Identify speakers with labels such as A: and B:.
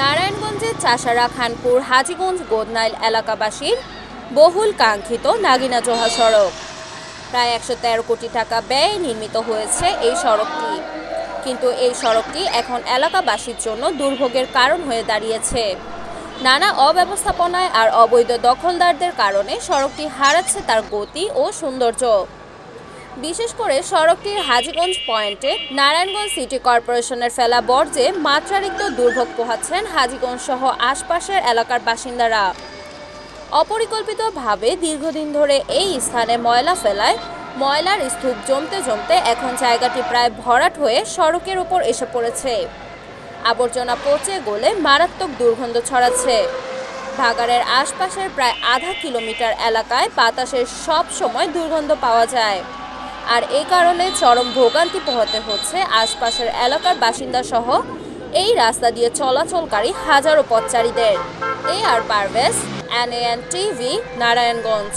A: নারায়ণগঞ্জের চাষারা খানপুর, হাজীগঞ্জ, গোদনাইল এলাকাবাসীর বহুল কাঙ্ক্ষিত নাগিনা জোহা সড়ক। প্রায় একশো তেরো কোটি টাকা ব্যয়ে নির্মিত হয়েছে এই সড়কটি। কিন্তু এই সড়কটি এখন এলাকাবাসীর জন্য দুর্ভোগের কারণ হয়ে দাঁড়িয়েছে। নানা অব্যবস্থাপনায় আর অবৈধ দখলদারদের কারণে সড়কটি হারাচ্ছে তার গতি ও সৌন্দর্য। বিশেষ করে সড়কটির হাজীগঞ্জ পয়েন্টে নারায়ণগঞ্জ সিটি কর্পোরেশনের ফেলা বর্জ্যে মাত্রারিক্ত দুর্ভোগ পোহাচ্ছেন হাজিগঞ্জ সহ আশপাশের এলাকার বাসিন্দারা। অপরিকল্পিতভাবে দীর্ঘদিন ধরে এই স্থানে ময়লা ফেলায়, ময়লার স্তূপ জমতে জমতে এখন জায়গাটি প্রায় ভরাট হয়ে সড়কের উপর এসে পড়েছে। আবর্জনা পচে গলে মারাত্মক দুর্গন্ধ ছড়াচ্ছে। ভাগাড়ের আশপাশের প্রায় আধা কিলোমিটার এলাকায় বাতাসের সব সময় দুর্গন্ধ পাওয়া যায়। আর এই কারণে চরম ভোগান্তি পোহাতে হচ্ছে আশপাশের এলাকার বাসিন্দা সহ এই রাস্তা দিয়ে চলাচলকারী হাজারো পথচারীদের। A R Parvez N N TV Narayanganj.